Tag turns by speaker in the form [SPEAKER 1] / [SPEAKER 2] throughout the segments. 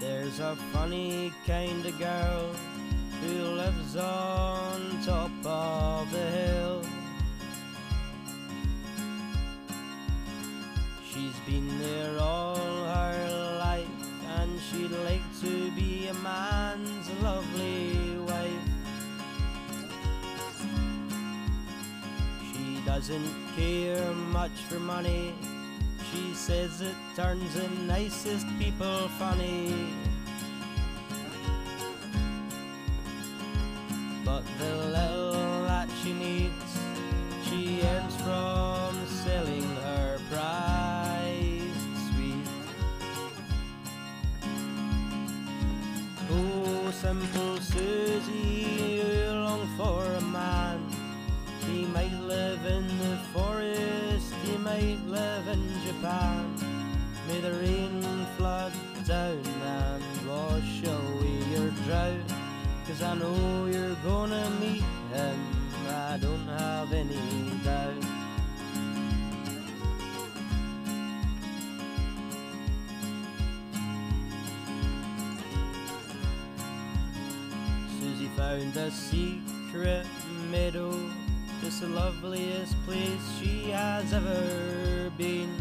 [SPEAKER 1] There's a funny kind of girl who lives on top of the hill. She's been there all her life, and she'd like to be a man's lovely wife. She doesn't care much for money. Says it turns the nicest people funny. But the little that she needs, she earns from selling her prized sweet. Oh, simple Suzie, you long for a man. He might live in the might live in Japan. May the rain flood down and wash away your drought. Cause I know you're gonna meet him, I don't have any doubt. Suzie found a secret meadow, just the loveliest place she has ever been.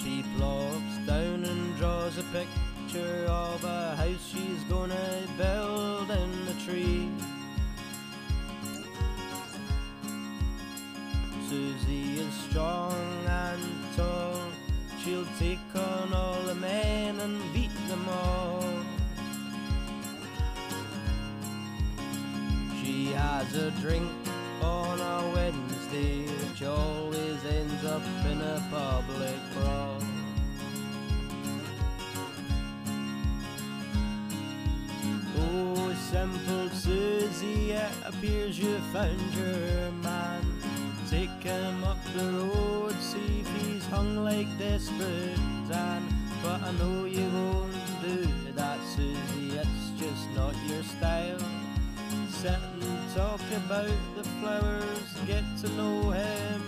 [SPEAKER 1] She plops down and draws a picture of a house she's gonna build in the tree. Suzie is strong and tall. She'll take on all the men and beat Has a drink on a Wednesday, which always ends up in a public brawl. Oh, simple Suzie, it appears you found your man. Take him up the road, see if he's hung like desperate Dan. But I know you won't do that, Suzie, it's just not your style. Sit and talk about the flowers, get to know him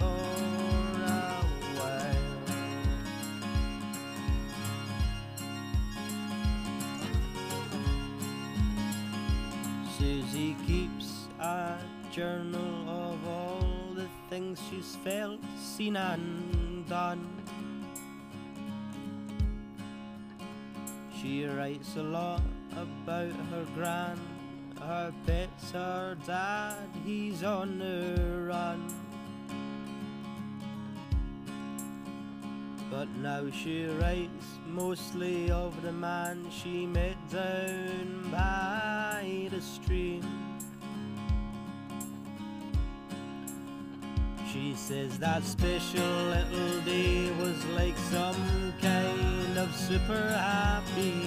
[SPEAKER 1] for a while. Suzie keeps a journal of all the things she's felt, seen, and done. She writes a lot about her gran, her pets, her dad, he's on the run. But now she writes mostly of the man she met down by the stream. She says that special little day was like some kind of super happy